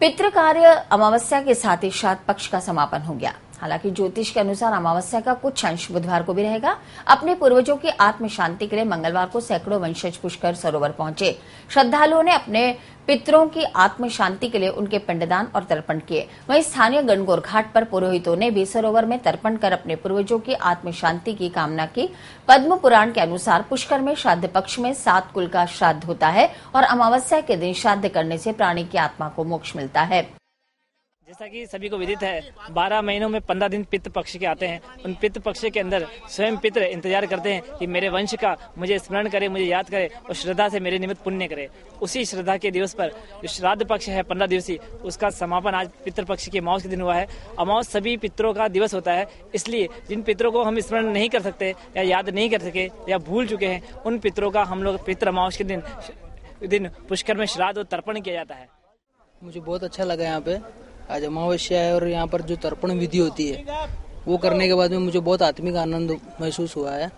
पितृ कार्य अमावस्या के साथ ही श्राद्ध पक्ष का समापन हो गया। हालाँकि ज्योतिष के अनुसार अमावस्या का कुछ अंश बुधवार को भी रहेगा। अपने पूर्वजों की आत्म शांति के लिए मंगलवार को सैकड़ों वंशज पुष्कर सरोवर पहुँचे। श्रद्धालुओं ने अपने पितरों की आत्म शांति के लिए उनके पिंडदान और तर्पण किए। वहीं स्थानीय गणगौर घाट पर पुरोहितों ने भी सरोवर में तर्पण कर अपने पूर्वजों की आत्म शांति की कामना की। पद्म पुराण के अनुसार पुष्कर में श्राद्ध पक्ष में सात कुल का श्राद्ध होता है और अमावस्या के दिन श्राद्ध करने से प्राणी की आत्मा को मोक्ष मिलता है। जैसा कि सभी को विदित है, बारह महीनों में पंद्रह दिन पित्त पक्ष के आते हैं। उन पित्त पक्ष के अंदर स्वयं पित्र इंतज़ार करते हैं कि मेरे वंश का मुझे स्मरण करे, मुझे याद करे और श्रद्धा से मेरे निमित्त पुण्य करे। उसी श्रद्धा के दिवस पर जो श्राद्ध पक्ष है पंद्रह दिवसीय, उसका समापन आज पितृ पक्ष के अमावस के दिन हुआ है। अमावस सभी पितरों का दिवस होता है, इसलिए जिन पितरों को हम स्मरण नहीं कर सकते या याद नहीं कर सके या भूल चुके हैं, उन पितरों का हम लोग पितृ अमावस के दिन दिन पुष्कर में श्राद्ध और तर्पण किया जाता है। मुझे बहुत अच्छा लगा यहाँ पे। आज अमावस्या है और यहाँ पर जो तर्पण विधि होती है, वो करने के बाद में मुझे बहुत आत्मिक आनंद महसूस हुआ है।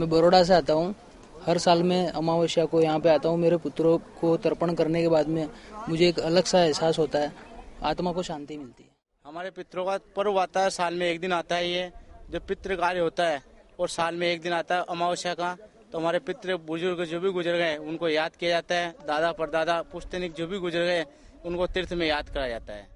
मैं बड़ोड़ा से आता हूँ। हर साल में अमावस्या को यहाँ पे आता हूँ। मेरे पुत्रों को तर्पण करने के बाद में मुझे एक अलग सा एहसास होता है। आत्मा को शांति मिलती है। हमारे पितरों का पर्व आता है। साल में एक दिन आता है ये जो पितृ कार्य होता है और साल में एक दिन आता है अमावस्या का तो हमारे पितृ बुज़ुर्ग जो भी गुजर गए, उनको याद किया जाता है। दादा परदादा, पुश्तनिक जो भी गुजर गए, उनको तीर्थ में याद कराया जाता है।